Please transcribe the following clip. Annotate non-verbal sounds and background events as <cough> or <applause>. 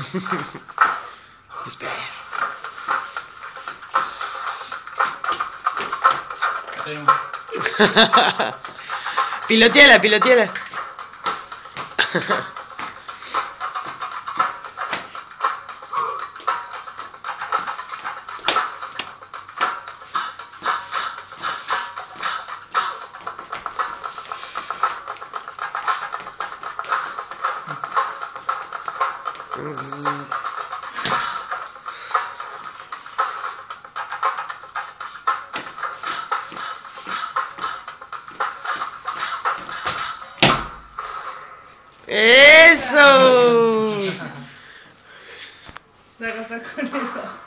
<laughs> Espera. piloteala, piloteala. <laughs> ¡Eso! Saca, saca.